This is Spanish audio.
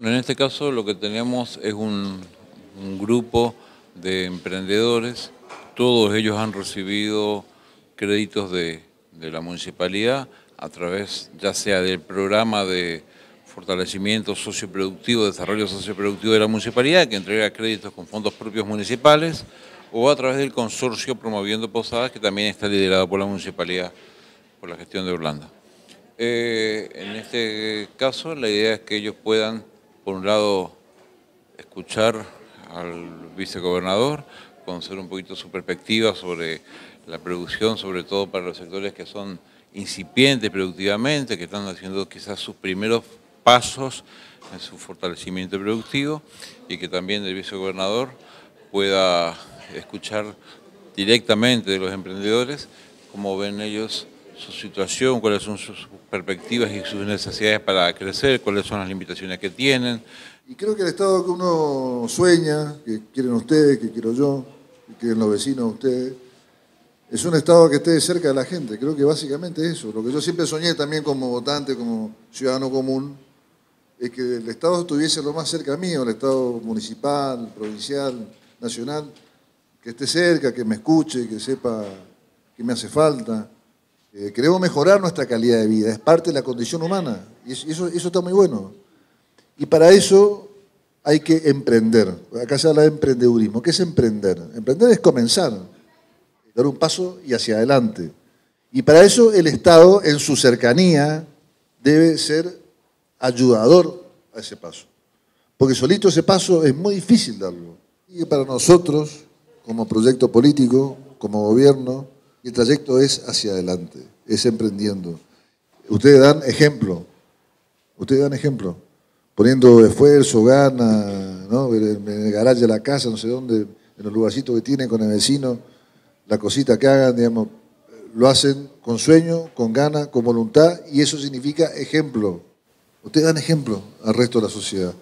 En este caso lo que tenemos es un, grupo de emprendedores, todos ellos han recibido créditos de, la municipalidad a través ya sea del programa de fortalecimiento socioproductivo, desarrollo socioproductivo de la municipalidad, que entrega créditos con fondos propios municipales, o a través del consorcio Promoviendo Posadas, que también está liderado por la municipalidad, por la gestión de Orlando. Eh, en este caso, la idea es que ellos puedan por un lado, escuchar al vicegobernador, conocer un poquito su perspectiva sobre la producción, sobre todo para los sectores que son incipientes productivamente, que están haciendo quizás sus primeros pasos en su fortalecimiento productivo y que también el vicegobernador pueda escuchar directamente de los emprendedores cómo ven ellos su situación, cuáles son sus perspectivas y sus necesidades para crecer, cuáles son las limitaciones que tienen. Y creo que el Estado que uno sueña, que quieren ustedes, que quiero yo, que quieren los vecinos de ustedes, es un Estado que esté cerca de la gente. Creo que básicamente eso. Lo que yo siempre soñé también como votante, como ciudadano común, es que el Estado estuviese lo más cerca mío, el Estado municipal, provincial, nacional, que esté cerca, que me escuche, que sepa que me hace falta eh, queremos mejorar nuestra calidad de vida, es parte de la condición humana y eso, eso está muy bueno. Y para eso hay que emprender. Acá se habla de emprendedurismo. ¿Qué es emprender? Emprender es comenzar, dar un paso y hacia adelante. Y para eso el Estado, en su cercanía, debe ser ayudador a ese paso. Porque solito ese paso es muy difícil darlo. Y para nosotros, como proyecto político, como gobierno, el trayecto es hacia adelante, es emprendiendo. Ustedes dan ejemplo, ustedes dan ejemplo, poniendo esfuerzo, gana, ¿no? en el garaje de la casa, no sé dónde, en los lugarcitos que tienen con el vecino, la cosita que hagan, digamos, lo hacen con sueño, con gana, con voluntad, y eso significa ejemplo. Ustedes dan ejemplo al resto de la sociedad.